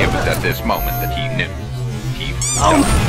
It was at this moment that he knew. He Oh.